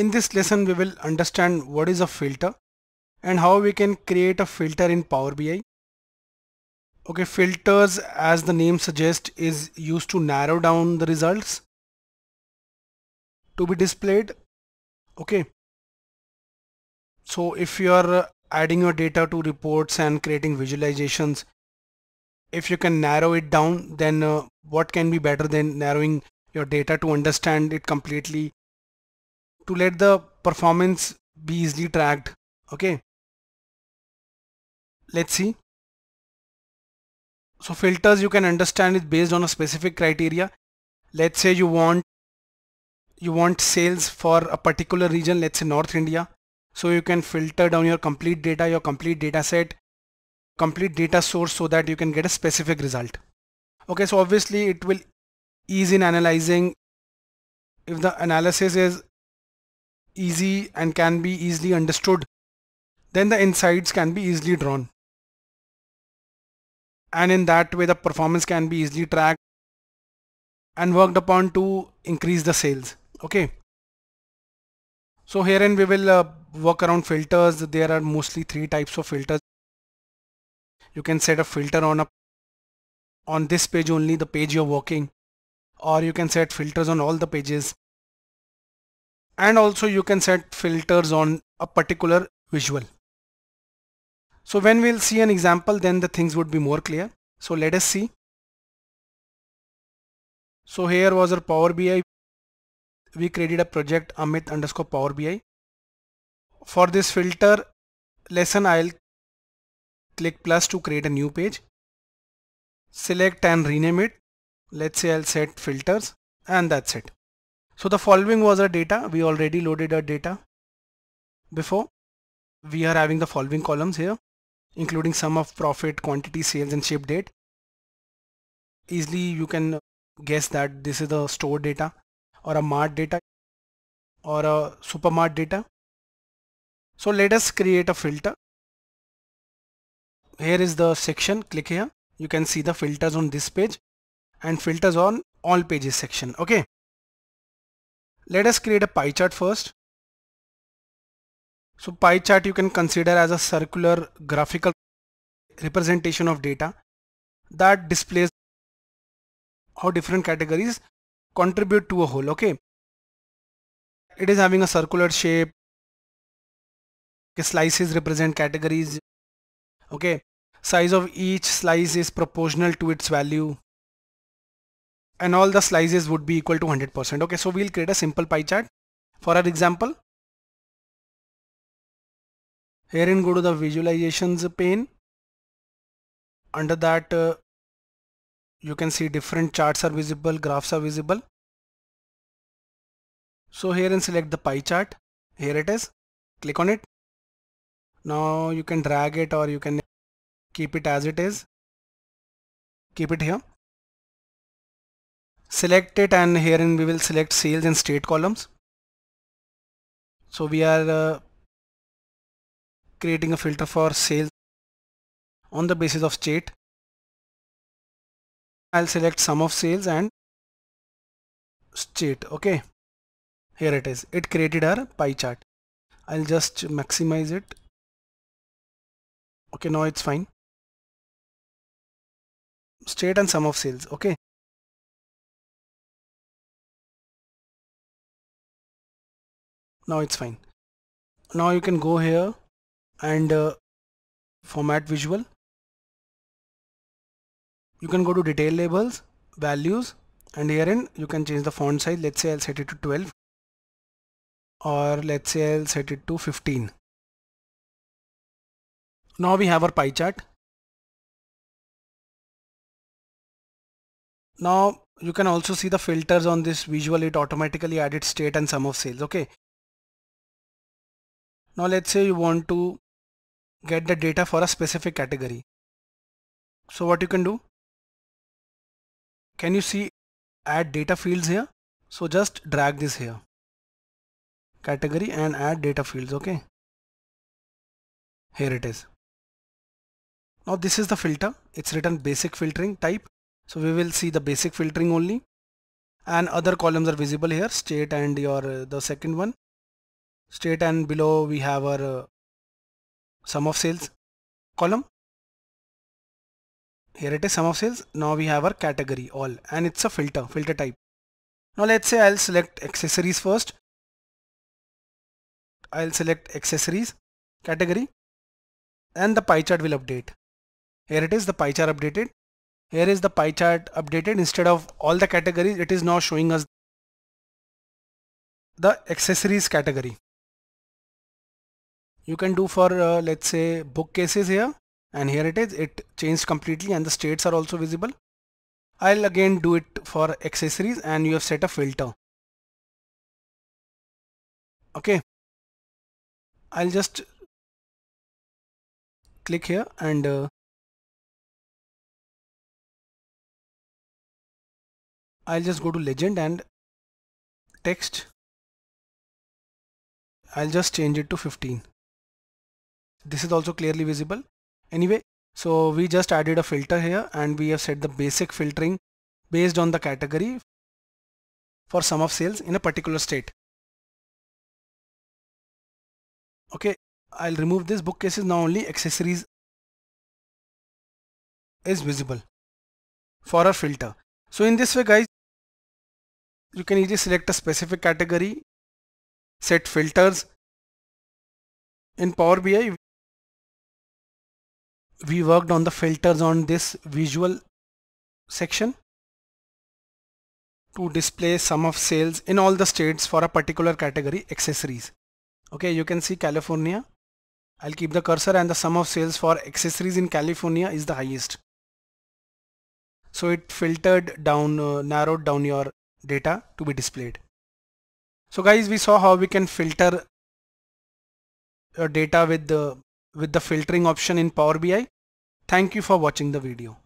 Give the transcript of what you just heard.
In this lesson we will understand what is a filter and how we can create a filter in Power BI. Okay, filters as the name suggests is used to narrow down the results to be displayed. Okay. So if you are adding your data to reports and creating visualizations, if you can narrow it down, then uh, what can be better than narrowing your data to understand it completely to let the performance be easily tracked okay? Let's see. So filters you can understand it based on a specific criteria. Let's say you want you want sales for a particular region let's say North India. So you can filter down your complete data your complete data set complete data source so that you can get a specific result. Okay so obviously it will ease in analyzing if the analysis is easy and can be easily understood then the insights can be easily drawn. And in that way the performance can be easily tracked and worked upon to increase the sales. Okay. So herein we will uh, work around filters. There are mostly three types of filters. You can set a filter on a on this page only the page you're working or you can set filters on all the pages and also you can set filters on a particular visual. So when we'll see an example then the things would be more clear. So let us see. So here was our Power BI we created a project Amit underscore Power BI for this filter lesson I'll click plus to create a new page. Select and rename it. Let's say I'll set filters and that's it so the following was our data. We already loaded our data before. We are having the following columns here including sum of profit quantity sales and ship date. Easily you can guess that this is the store data or a mart data or a supermart data. So let us create a filter. Here is the section. Click here. You can see the filters on this page and filters on all pages section. Okay let us create a pie chart first. So pie chart you can consider as a circular graphical representation of data that displays how different categories contribute to a whole okay? It is having a circular shape slices represent categories okay? Size of each slice is proportional to its value and all the slices would be equal to 100%. Okay, so we'll create a simple pie chart for our example. Here, Herein go to the visualizations pane. Under that uh, you can see different charts are visible, graphs are visible. So here and select the pie chart. Here it is. Click on it. Now you can drag it or you can keep it as it is. Keep it here select it and herein we will select sales and state columns. So we are uh, creating a filter for sales on the basis of state. I'll select sum of sales and state. Okay here it is. It created our pie chart. I'll just maximize it. Okay now it's fine. State and sum of sales. Okay now it's fine. Now you can go here and uh, format visual. You can go to detail labels values and herein you can change the font size. Let's say I'll set it to 12 or let's say I'll set it to 15 now we have our pie chart. Now you can also see the filters on this visual. It automatically added state and sum of sales. Okay now let's say you want to get the data for a specific category. So what you can do? Can you see add data fields here? So just drag this here. Category and add data fields. Okay. Here it is. Now this is the filter. It's written basic filtering type. So we will see the basic filtering only and other columns are visible here state and your uh, the second one state and below we have our uh, sum of sales column. Here it is sum of sales. Now we have our category all and it's a filter filter type. Now let's say I'll select accessories first. I'll select accessories category and the pie chart will update. Here it is the pie chart updated. Here is the pie chart updated. Instead of all the categories it is now showing us the accessories category you can do for uh, let's say bookcases here and here it is. It changed completely and the states are also visible. I'll again do it for accessories and you have set a filter. Okay. I'll just click here and uh, I'll just go to legend and text. I'll just change it to 15 this is also clearly visible. Anyway so we just added a filter here and we have set the basic filtering based on the category for sum of sales in a particular state. Okay I'll remove this bookcases now only accessories is visible for a filter. So in this way guys you can easily select a specific category set filters. In Power BI we worked on the filters on this visual section to display sum of sales in all the states for a particular category accessories. Okay you can see California. I'll keep the cursor and the sum of sales for accessories in California is the highest. So it filtered down uh, narrowed down your data to be displayed. So guys we saw how we can filter your data with the with the filtering option in Power BI. Thank you for watching the video.